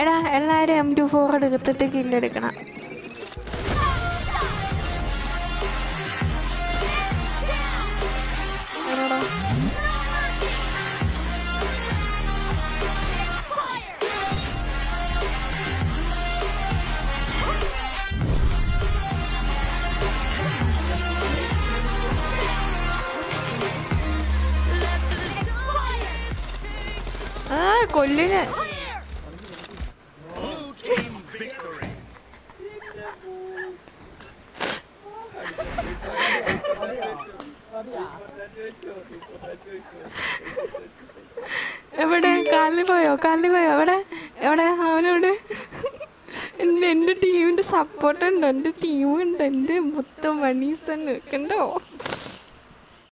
എടാ എല്ലാവരും M to four എടുത്തിട്ട് കില്ലെടുക്കണം കൊല്ലിന്. എവിടെ? കാലിൽ പോയോ? കാലിൽ പോയോ? എവിടെ? എവിടെ? അവനെവിടെ എന്റെ എന്റെ ടീമിന്റെ സപ്പോർട്ട് ഉണ്ട്. എന്റെ ടീമുണ്ട് എന്റെ മൊത്തം മണീസ് തന്നെ കണ്ടോ